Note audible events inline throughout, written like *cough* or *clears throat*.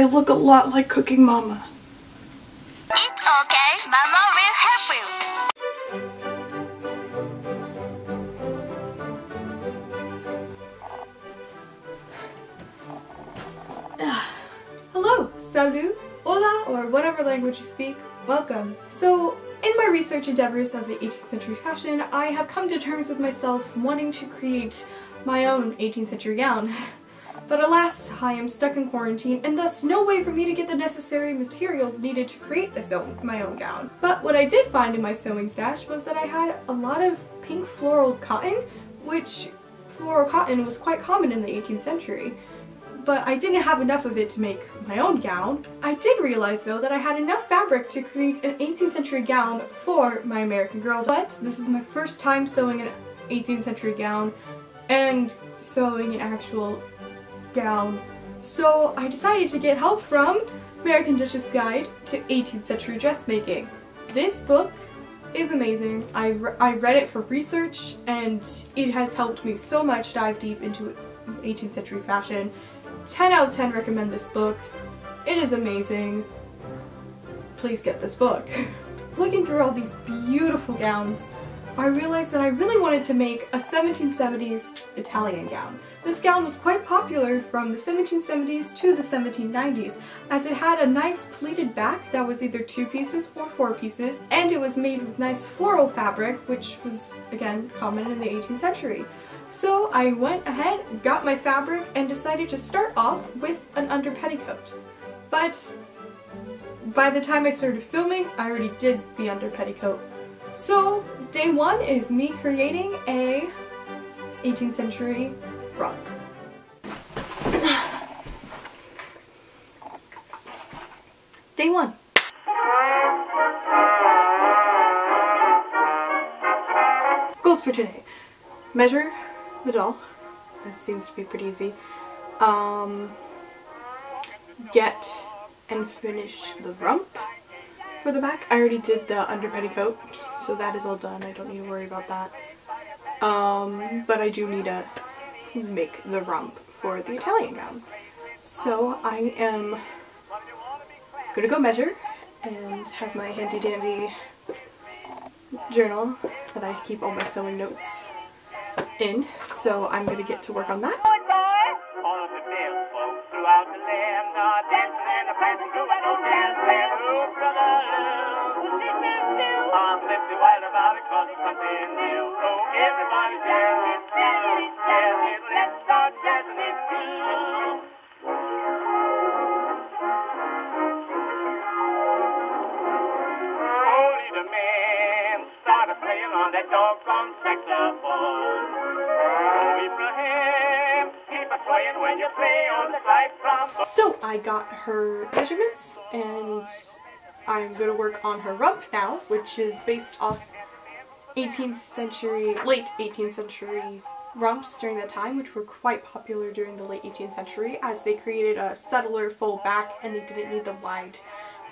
I look a lot like Cooking Mama. It's okay, Mama will help you. *sighs* Hello, salut, hola, or whatever language you speak, welcome. So, in my research endeavors of the 18th century fashion, I have come to terms with myself wanting to create my own 18th century gown. *laughs* But alas, I am stuck in quarantine and thus no way for me to get the necessary materials needed to create this own, my own gown. But what I did find in my sewing stash was that I had a lot of pink floral cotton, which floral cotton was quite common in the 18th century but I didn't have enough of it to make my own gown. I did realize though that I had enough fabric to create an 18th century gown for my American Girl. But this is my first time sewing an 18th century gown and sewing an actual gown. So I decided to get help from American Duchess Guide to 18th Century Dressmaking. This book is amazing. I, re I read it for research and it has helped me so much dive deep into 18th century fashion 10 out of 10 recommend this book. It is amazing. Please get this book. *laughs* Looking through all these beautiful gowns, I realized that I really wanted to make a 1770s Italian gown. This gown was quite popular from the 1770s to the 1790s as it had a nice pleated back that was either two pieces or four pieces and it was made with nice floral fabric which was again common in the 18th century. So I went ahead, got my fabric, and decided to start off with an under petticoat. But by the time I started filming, I already did the under petticoat. So day one is me creating a 18th century rump. *clears throat* day one. Goals for today. Measure the doll. That seems to be pretty easy. Um, get and finish the rump for the back. I already did the under petticoat, so that is all done. I don't need to worry about that. Um, but I do need to make the rump for the Italian gown. So I am gonna go measure and have my handy dandy journal that I keep all my sewing notes in, so I'm to get to work on that. I got her measurements and I'm going to work on her rump now, which is based off 18th century, late 18th century rumps during that time, which were quite popular during the late 18th century as they created a subtler full back and they didn't need the wide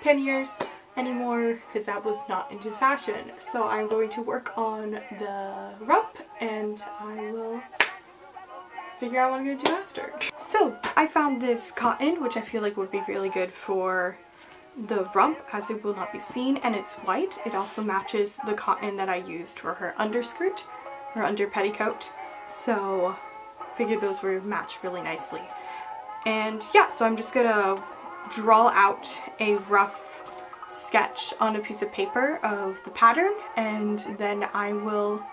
panniers anymore because that was not into fashion. So I'm going to work on the rump and I will figure out what I'm going to do after. So I found this cotton which I feel like would be really good for the rump as it will not be seen and it's white. It also matches the cotton that I used for her underskirt, her under petticoat. So figured those would match really nicely. And yeah, so I'm just gonna draw out a rough sketch on a piece of paper of the pattern and then I will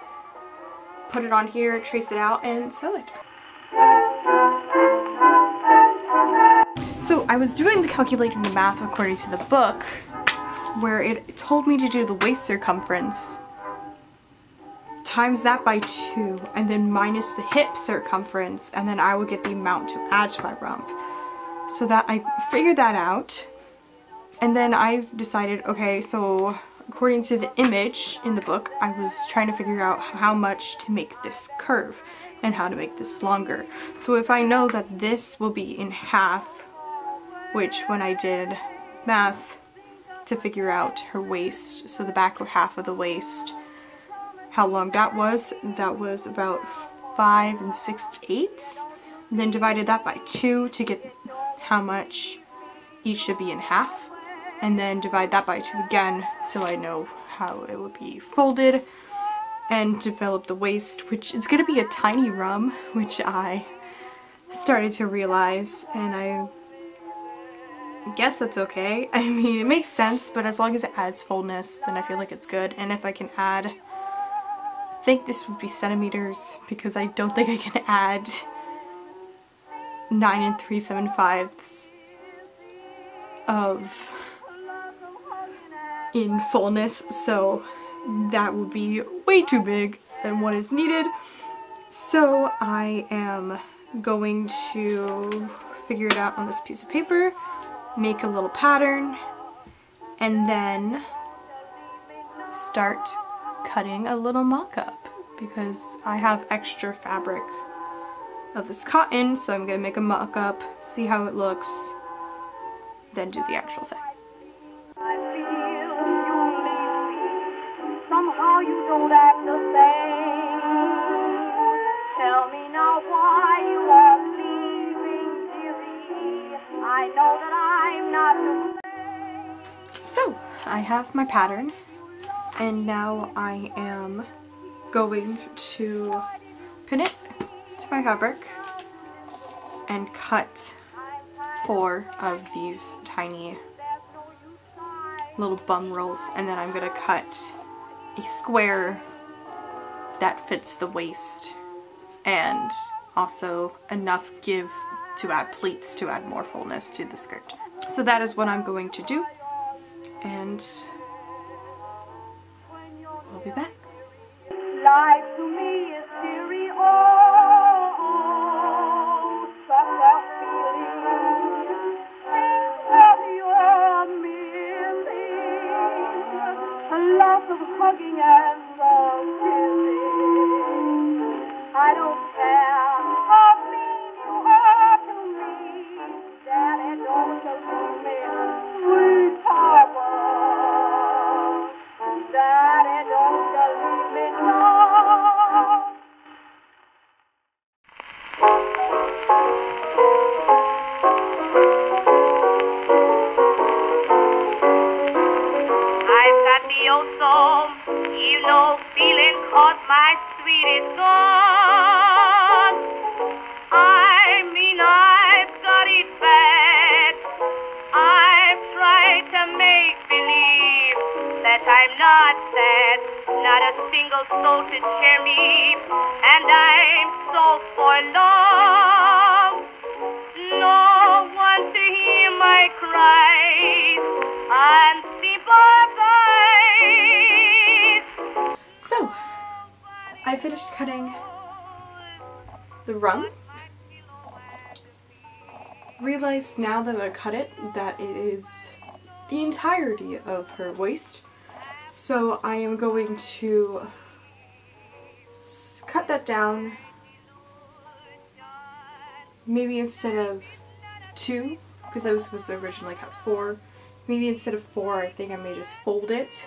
put it on here, trace it out, and sew it. So I was doing the calculating the math according to the book where it told me to do the waist circumference times that by two and then minus the hip circumference and then I would get the amount to add to my rump. So that I figured that out and then I decided okay so according to the image in the book I was trying to figure out how much to make this curve and how to make this longer. So if I know that this will be in half, which when I did math to figure out her waist, so the back half of the waist, how long that was, that was about 5 and 6 eighths. And then divided that by 2 to get how much each should be in half and then divide that by two again so I know how it would be folded and develop the waist which is going to be a tiny rump which I started to realize and I guess that's okay. *laughs* I mean it makes sense but as long as it adds fullness then I feel like it's good and if I can add I think this would be centimeters because I don't think I can add 9 and 3 7 fives of in fullness so that would be way too big than what is needed. So I am going to figure it out on this piece of paper make a little pattern and then start cutting a little mock-up because I have extra fabric of this cotton so I'm gonna make a mock-up see how it looks then do the actual thing don't act the same. Tell me now why you are leaving, dearie. I know that I'm not to So, I have my pattern and now I am going to pin it to my fabric and cut four of these tiny little bum rolls and then I'm gonna cut a square that fits the waist and also enough give to add pleats to add more fullness to the skirt. So that is what I'm going to do and I'll be back. Finished cutting the rump. Realized now that I cut it that it is the entirety of her waist. So I am going to cut that down. Maybe instead of two, because I was supposed to originally cut four, maybe instead of four I think I may just fold it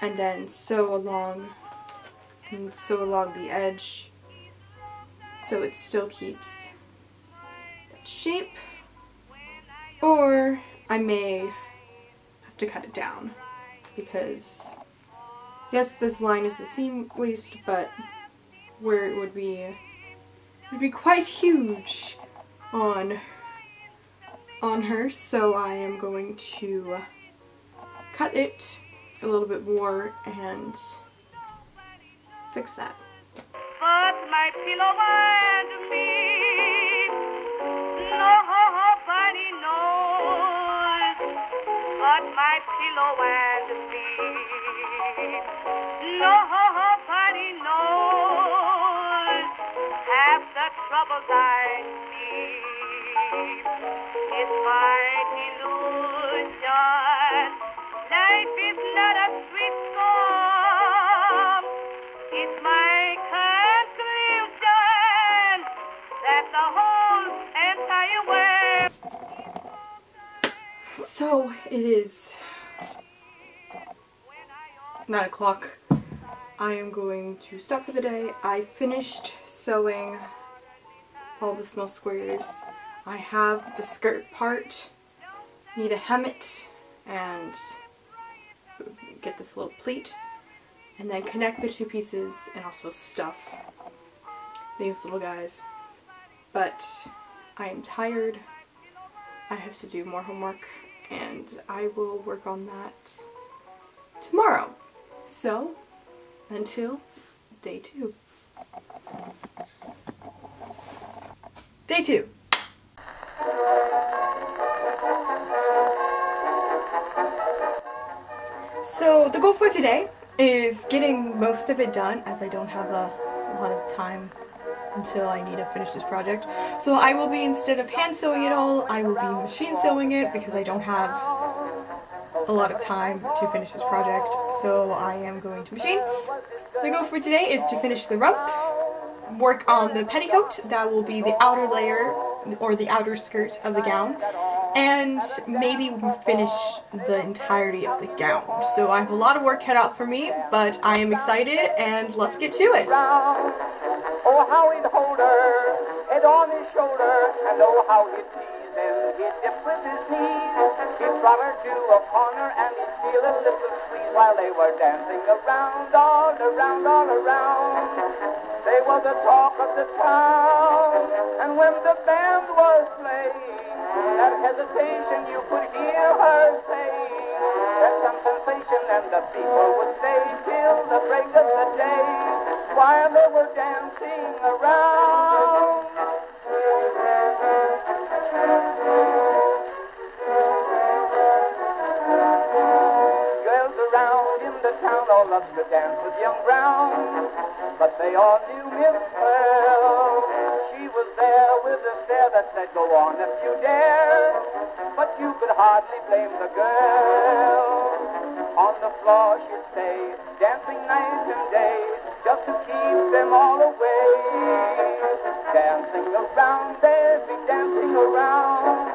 and then sew along Mm, and sew along the edge. So it still keeps that shape. Or I may have to cut it down because yes this line is the seam waist but where it would be it would be quite huge on on her. So I am going to cut it a little bit more and fix that. But my pillow and me, nobody knows. But my pillow and me, nobody knows. Half the troubles I see is my delusion. Life is not a So it is 9 o'clock. I am going to stop for the day. I finished sewing all the small squares. I have the skirt part need to hem it and get this little pleat and then connect the two pieces and also stuff these little guys. But I am tired. I have to do more homework and I will work on that tomorrow. So, until day two. Day two. So the goal for today is getting most of it done as I don't have a lot of time until I need to finish this project. So I will be, instead of hand sewing it all, I will be machine sewing it because I don't have a lot of time to finish this project. So I am going to machine. The goal for today is to finish the rump, work on the petticoat, that will be the outer layer or the outer skirt of the gown, and maybe finish the entirety of the gown. So I have a lot of work cut out for me, but I am excited and let's get to it. How he'd hold her, head on his shoulder, and oh, how he'd tease and he'd dip with his knees. He'd draw her to a corner and he'd feel a little squeeze while they were dancing around, all around, all around. They were the talk of the town, and when the band was playing, that hesitation you could hear her saying. There's some sensation and the people would stay till the break of while they were dancing around. Girls around in the town all loved to dance with young Brown, but they all knew Miss Pearl. She was there with a stare that said, "Go on if you dare," but you could hardly blame the girl. On the floor she'd stay, dancing night and day, just to keep them all away. Dancing around, they'd be dancing around.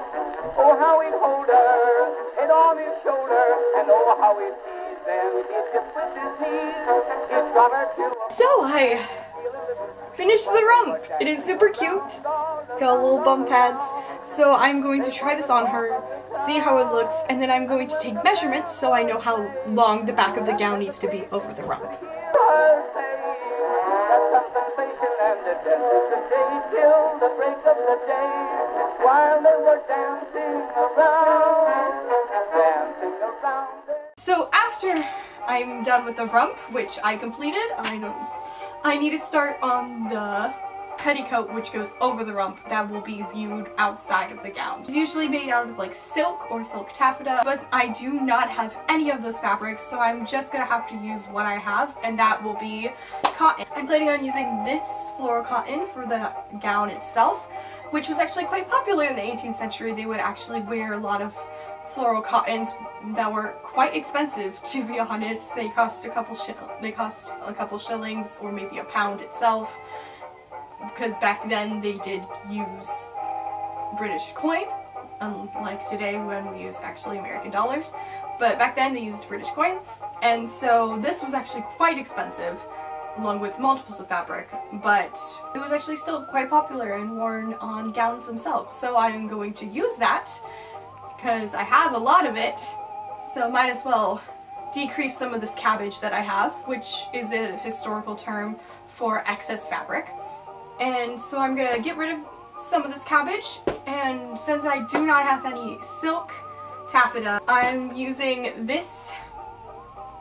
Oh, how he'd hold her, head on his shoulder, and oh, how he'd tease them. He'd dip with his knees, he'd drop her to So I finished the rump. It is super cute. Got little bum pads. So I'm going to try this on her, see how it looks, and then I'm going to take measurements so I know how long the back of the gown needs to be over the rump. After I'm done with the rump, which I completed, I don't I need to start on the petticoat which goes over the rump that will be viewed outside of the gown. It's usually made out of like silk or silk taffeta, but I do not have any of those fabrics, so I'm just gonna have to use what I have, and that will be cotton. I'm planning on using this floral cotton for the gown itself, which was actually quite popular in the 18th century. They would actually wear a lot of floral cottons that were quite expensive to be honest. They cost a couple they cost a couple shillings or maybe a pound itself because back then they did use British coin unlike today when we use actually American dollars but back then they used British coin and so this was actually quite expensive along with multiples of fabric but it was actually still quite popular and worn on gowns themselves so I'm going to use that because I have a lot of it, so might as well decrease some of this cabbage that I have, which is a historical term for excess fabric. And so I'm gonna get rid of some of this cabbage, and since I do not have any silk taffeta, I'm using this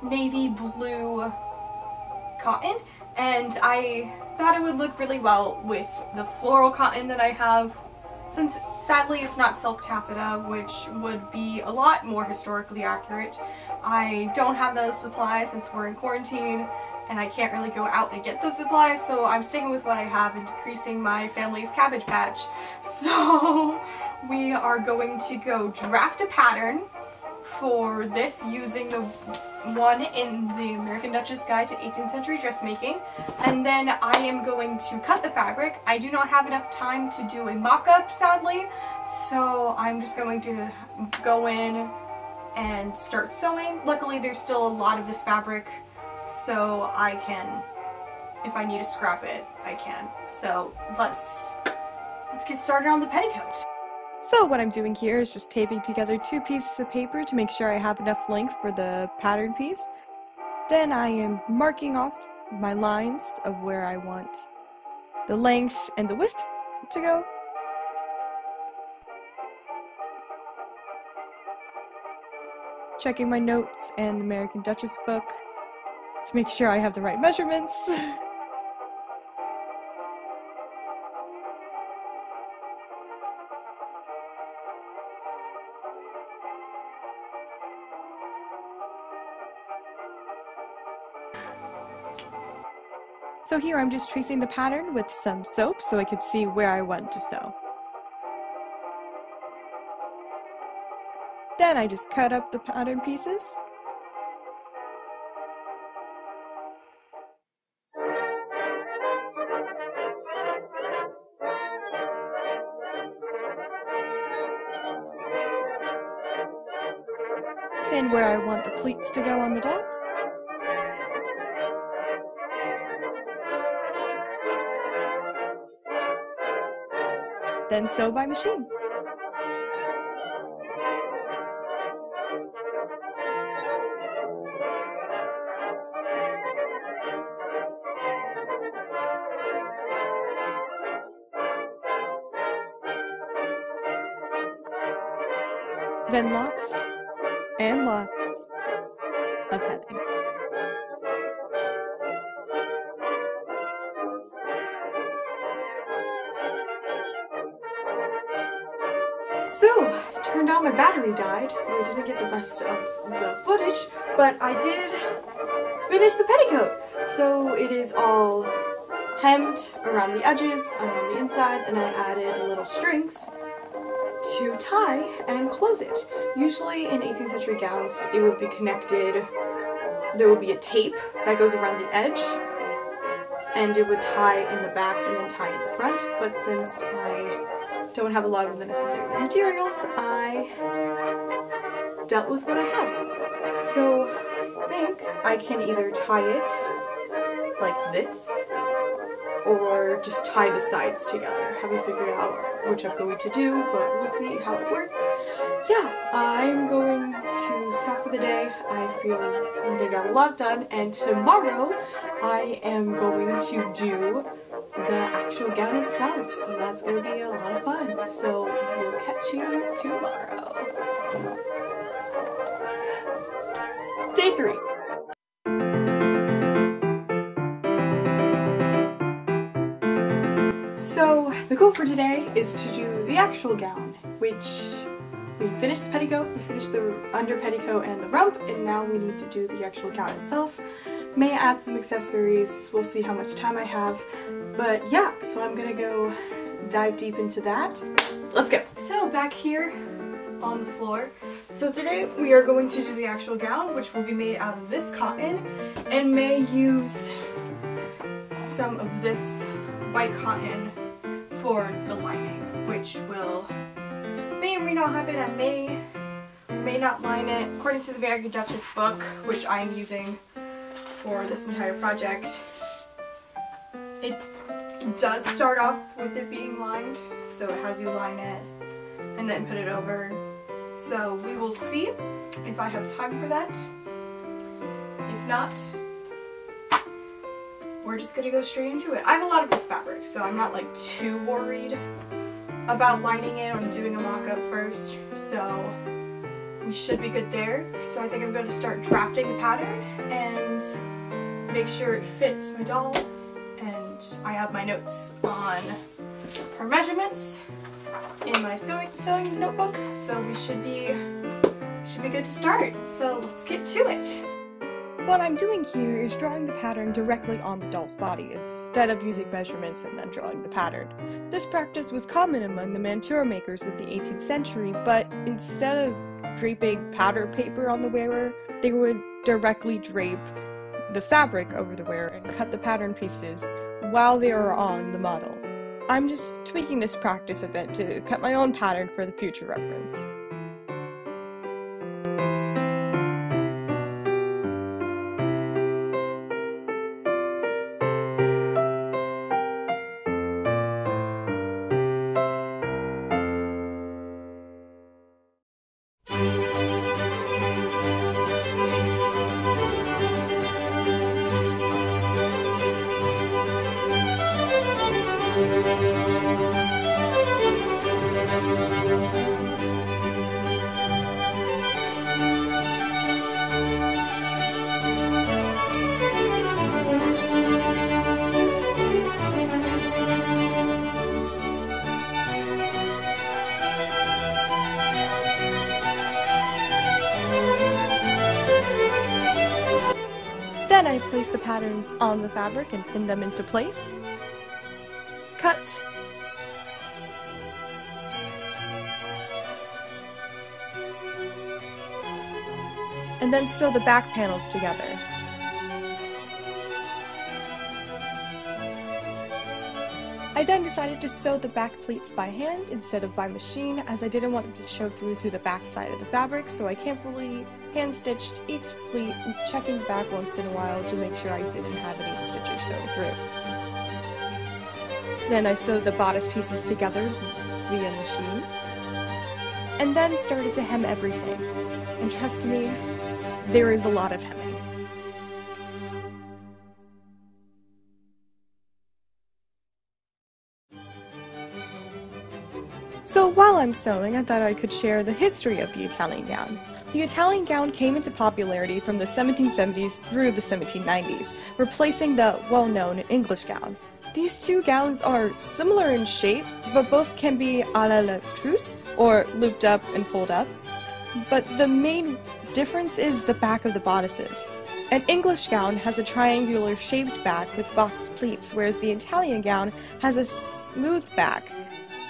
navy blue cotton, and I thought it would look really well with the floral cotton that I have since sadly it's not silk taffeta, which would be a lot more historically accurate. I don't have those supplies since we're in quarantine and I can't really go out and get those supplies, so I'm sticking with what I have and decreasing my family's cabbage patch. *laughs* So we are going to go draft a pattern for this using the one in the American Duchess Guide to 18th Century Dressmaking. And then I am going to cut the fabric. I do not have enough time to do a mock-up, sadly, so I'm just going to go in and start sewing. Luckily, there's still a lot of this fabric, so I can, if I need to scrap it, I can. So let's, let's get started on the petticoat. So what I'm doing here is just taping together two pieces of paper to make sure I have enough length for the pattern piece. Then I am marking off my lines of where I want the length and the width to go. Checking my notes and American Duchess book to make sure I have the right measurements. *laughs* So here I'm just tracing the pattern with some soap so I could see where I want to sew. Then I just cut up the pattern pieces. Pin where I want the pleats to go on the top. Then sew by machine. Get the rest of the footage, but I did finish the petticoat. So it is all hemmed around the edges and on the inside, and I added little strings to tie and close it. Usually in 18th century gowns, it would be connected, there would be a tape that goes around the edge, and it would tie in the back and then tie in the front, but since I don't have a lot of the necessary materials, I dealt with what I had. So I think I can either tie it like this or just tie the sides together. Haven't figured out which I'm going to do, but we'll see how it works. Yeah, I'm going to stop for the day. I feel like I got a lot done, and tomorrow I am going to do the actual gown itself, so that's going to be a lot of fun. So we'll catch you tomorrow. Day 3. So the goal for today is to do the actual gown, which we finished the petticoat, we finished the under petticoat and the rump, and now we need to do the actual gown itself. May add some accessories, we'll see how much time I have, but yeah, so I'm gonna go dive deep into that. Let's go. So back here on the floor. So today we are going to do the actual gown, which will be made out of this cotton, and may use some of this white cotton for the lining, which will may or may not happen. I may may not line it. According to the American Duchess book, which I am using for this entire project, it does start off with it being lined, so it has you line it and then put it over. So we will see if I have time for that. If not, we're just gonna go straight into it. I have a lot of this fabric, so I'm not like too worried about lining it or doing a mock-up first, so we should be good there. So I think I'm gonna start drafting the pattern and make sure it fits my doll. And I have my notes on her measurements in my sewing, notebook, so we should be should be good to start. So let's get to it. What I'm doing here is drawing the pattern directly on the doll's body, instead of using measurements and then drawing the pattern. This practice was common among the mantua makers of the 18th century, but instead of draping powder paper on the wearer, they would directly drape the fabric over the wearer and cut the pattern pieces while they are on the model. I'm just tweaking this practice a bit to cut my own pattern for the future reference. Then I place the patterns on the fabric and pin them into place. Cut. And then sew the back panels together. Then decided to sew the back pleats by hand instead of by machine as I didn't want them to show through to the back side of the fabric so I carefully hand stitched each pleat checking back once in a while to make sure I didn't have any stitches show through. Then I sewed the bodice pieces together via machine and then started to hem everything. And trust me, there is a lot of hemming. So while I'm sewing, I thought I could share the history of the Italian gown. The Italian gown came into popularity from the 1770s through the 1790s, replacing the well-known English gown. These two gowns are similar in shape, but both can be a la retroussée, or looped up and pulled up. But the main difference is the back of the bodices. An English gown has a triangular shaped back with box pleats, whereas the Italian gown has a smooth back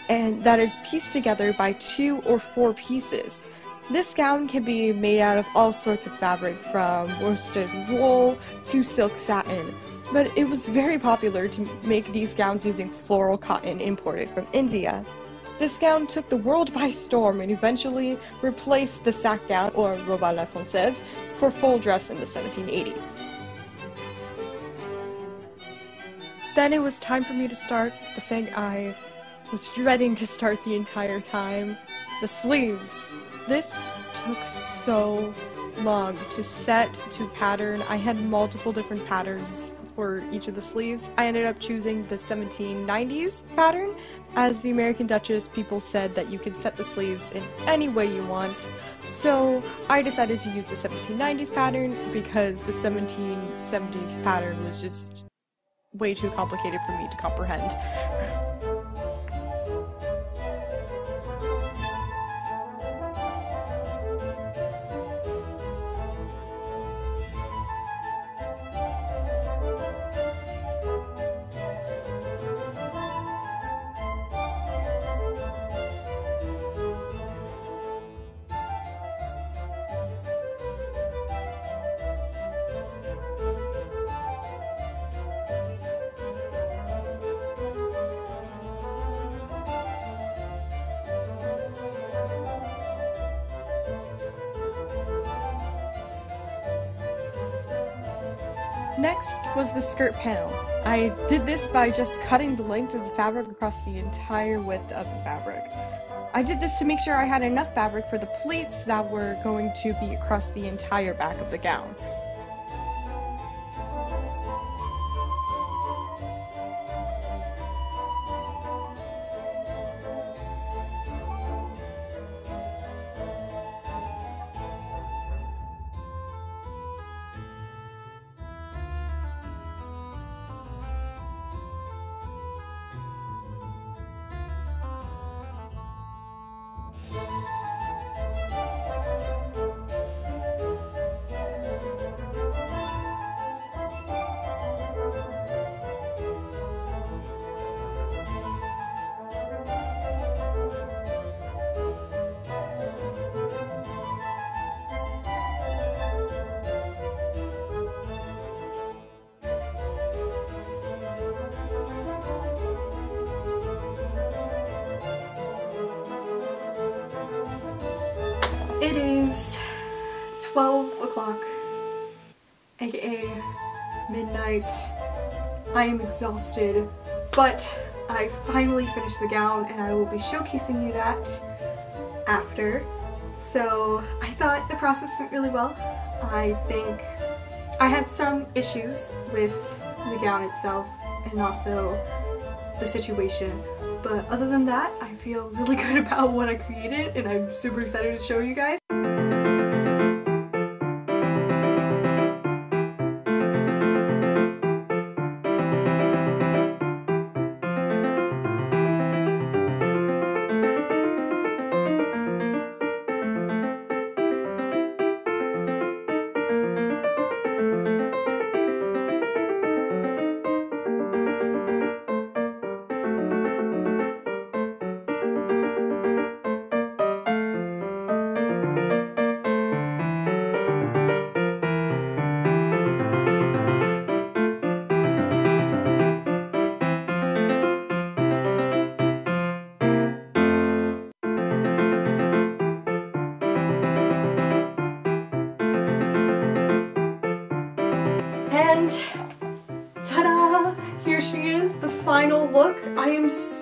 and that is pieced together by two or four pieces. This gown can be made out of all sorts of fabric from worsted wool to silk satin, but it was very popular to make these gowns using floral cotton imported from India. This gown took the world by storm and eventually replaced the sack gown, or robe à la française, for full dress in the 1780s. Then it was time for me to start the thing I was dreading to start the entire time. The sleeves. This took so long to set, to pattern. I had multiple different patterns for each of the sleeves. I ended up choosing the 1790s pattern. As the American Duchess, people said that you could set the sleeves in any way you want. So I decided to use the 1790s pattern because the 1770s pattern was just way too complicated for me to comprehend. *laughs* Next was the skirt panel. I did this by just cutting the length of the fabric across the entire width of the fabric. I did this to make sure I had enough fabric for the pleats that were going to be across the entire back of the gown. It is 12 o'clock, aka midnight. I am exhausted, but I finally finished the gown and I will be showcasing you that after. So I thought the process went really well. I think I had some issues with the gown itself and also the situation. But other than that, feel really *laughs* good about what I created and I'm super excited to show you guys.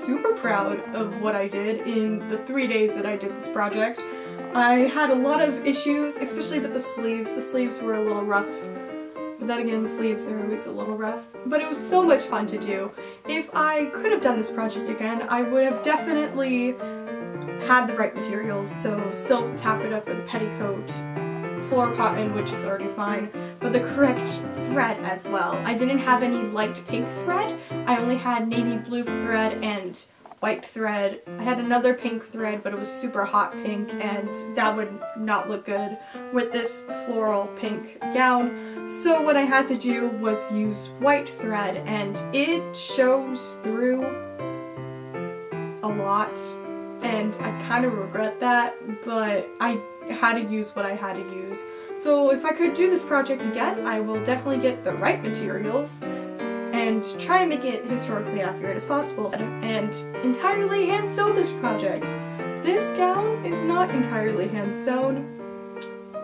Super proud of what I did in the three days that I did this project. I had a lot of issues, especially with the sleeves. The sleeves were a little rough. But then again, sleeves are always a little rough. But it was so much fun to do. If I could have done this project again, I would have definitely had the right materials. So silk taffeta for the petticoat, floor cotton, which is already fine, but the correct thread as well. I didn't have any light pink thread. I only had navy blue thread and white thread. I had another pink thread, but it was super hot pink, and that would not look good with this floral pink gown. So what I had to do was use white thread, and it shows through a lot, and I kind of regret that, but I had to use what I had to use. So if I could do this project again, I will definitely get the right materials and try and make it historically accurate as possible and entirely hand sew this project. This gown is not entirely hand sewn.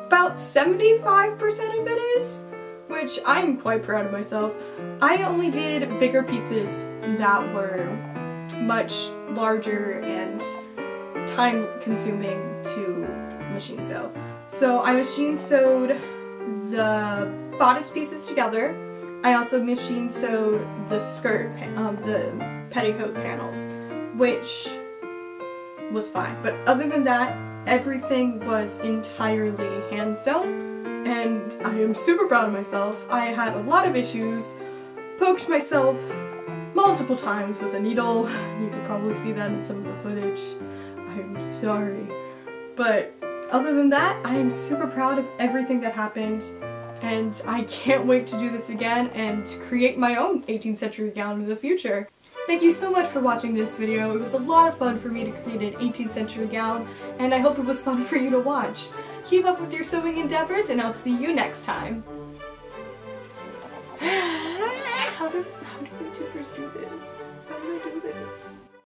About 75% of it is, which I'm quite proud of myself. I only did bigger pieces that were much larger and time consuming to machine sew. So I machine sewed the bodice pieces together. I also machine sewed the skirt, um, the petticoat panels, which was fine. But other than that, everything was entirely hand sewn and I am super proud of myself. I had a lot of issues, poked myself multiple times with a needle. *laughs* You can probably see that in some of the footage. I'm sorry. But other than that, I am super proud of everything that happened and I can't wait to do this again and create my own 18th century gown in the future. Thank you so much for watching this video. It was a lot of fun for me to create an 18th century gown and I hope it was fun for you to watch. Keep up with your sewing endeavors and I'll see you next time. *sighs* how do, how do YouTubers do this?